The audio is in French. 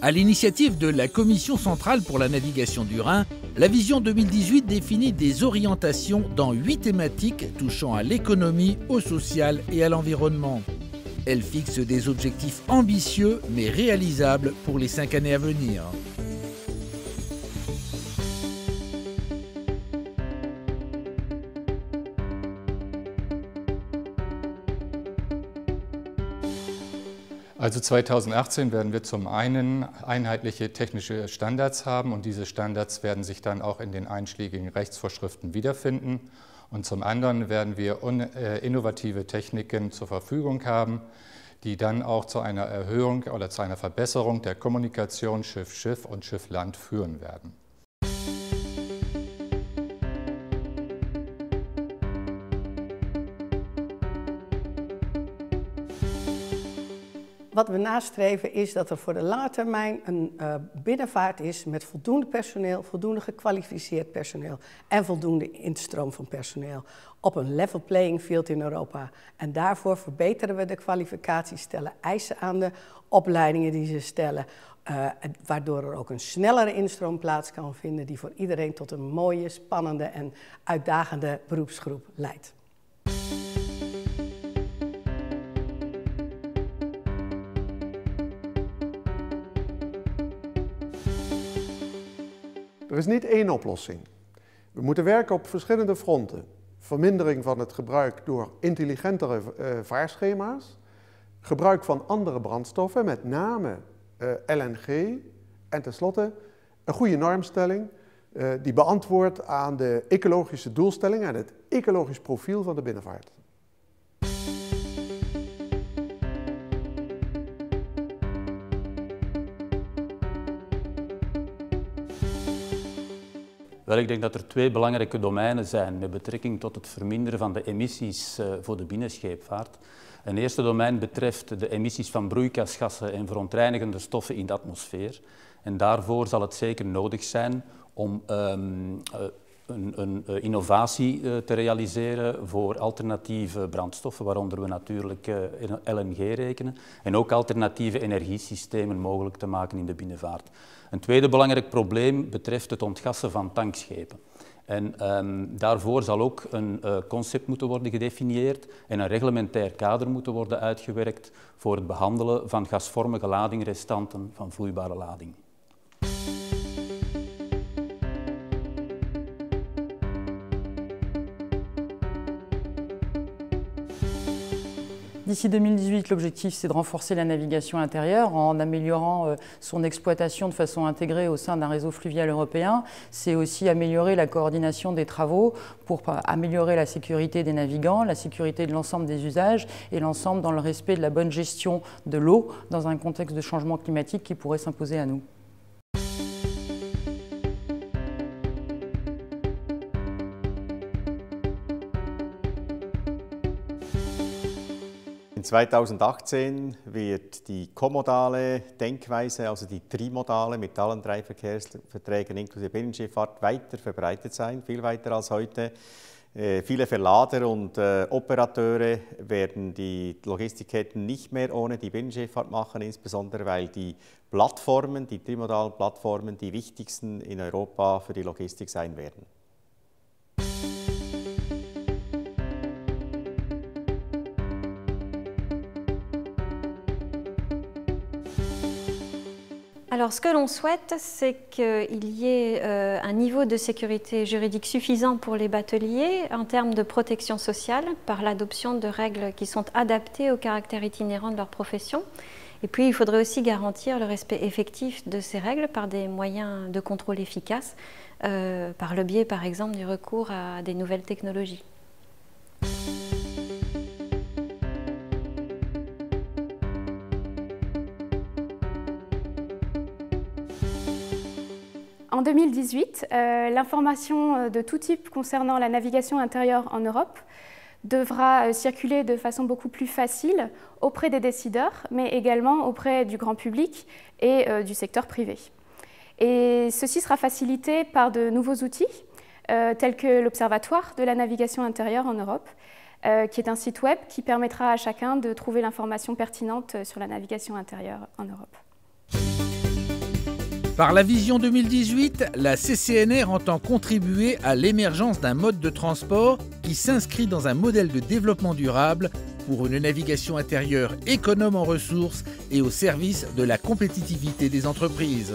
À l'initiative de la Commission centrale pour la navigation du Rhin, la Vision 2018 définit des orientations dans huit thématiques touchant à l'économie, au social et à l'environnement. Elle fixe des objectifs ambitieux mais réalisables pour les cinq années à venir. Also 2018 werden wir zum einen einheitliche technische Standards haben und diese Standards werden sich dann auch in den einschlägigen Rechtsvorschriften wiederfinden. Und zum anderen werden wir äh, innovative Techniken zur Verfügung haben, die dann auch zu einer Erhöhung oder zu einer Verbesserung der Kommunikation Schiff-Schiff und Schiff-Land führen werden. Wat we nastreven is dat er voor de lange termijn een uh, binnenvaart is met voldoende personeel, voldoende gekwalificeerd personeel en voldoende instroom van personeel op een level playing field in Europa. En daarvoor verbeteren we de kwalificaties, stellen eisen aan de opleidingen die ze stellen, uh, waardoor er ook een snellere instroom plaats kan vinden die voor iedereen tot een mooie, spannende en uitdagende beroepsgroep leidt. Er is niet één oplossing. We moeten werken op verschillende fronten. Vermindering van het gebruik door intelligentere uh, vaarschema's, gebruik van andere brandstoffen, met name eh, LNG en tenslotte een goede normstelling uh, die beantwoordt aan de ecologische doelstellingen en het ecologisch profiel van de binnenvaart. Wel, ik denk dat er twee belangrijke domeinen zijn met betrekking tot het verminderen van de emissies uh, voor de binnenscheepvaart. Een eerste domein betreft de emissies van broeikasgassen en verontreinigende stoffen in de atmosfeer. En daarvoor zal het zeker nodig zijn om um, uh, een, een, eh, innovatie te realiseren voor alternatieve brandstoffen, waaronder we natuurlijk LNG rekenen, en ook alternatieve energiesystemen mogelijk te maken in de binnenvaart. Een tweede belangrijk probleem betreft het ontgassen van tankschepen. En um, daarvoor zal ook een uh, concept moeten worden gedefinieerd en een reglementair kader moeten worden uitgewerkt voor het behandelen van gasvormige ladingrestanten van vloeibare lading. D'ici 2018, l'objectif, c'est de renforcer la navigation intérieure en améliorant euh, son exploitation de façon intégrée au sein d'un réseau fluvial européen. C'est aussi améliorer la coordination des travaux pour améliorer la sécurité des navigants, la sécurité de l'ensemble des usages et l'ensemble dans le respect de la bonne gestion de l'eau dans un contexte de changement climatique qui pourrait s'imposer à nous. 2018 wird die kommodale Denkweise, also die trimodale mit allen drei Verkehrsverträgen inklusive Binnenschifffahrt, weiter verbreitet sein, viel weiter als heute. Äh, viele Verlader und äh, Operateure werden die Logistikketten nicht mehr ohne die Binnenschifffahrt machen, insbesondere weil die Plattformen, die trimodalen Plattformen, die wichtigsten in Europa für die Logistik sein werden. Alors, ce que l'on souhaite, c'est qu'il y ait euh, un niveau de sécurité juridique suffisant pour les bateliers en termes de protection sociale par l'adoption de règles qui sont adaptées au caractère itinérant de leur profession. Et puis, il faudrait aussi garantir le respect effectif de ces règles par des moyens de contrôle efficaces, euh, par le biais, par exemple, du recours à des nouvelles technologies. En 2018, euh, l'information euh, de tout type concernant la navigation intérieure en Europe devra euh, circuler de façon beaucoup plus facile auprès des décideurs, mais également auprès du grand public et du secteur privé. Et ceci sera facilité par de nouveaux outils, tels que l'Observatoire de la navigation intérieure en Europe, qui est un site web qui permettra à chacun de trouver l'information pertinente sur la navigation intérieure en Europe. Par la vision 2018, la CCNR entend contribuer à l'émergence d'un mode de transport qui s'inscrit dans un modèle de développement durable pour une navigation intérieure économe en ressources et au service de la compétitivité des entreprises.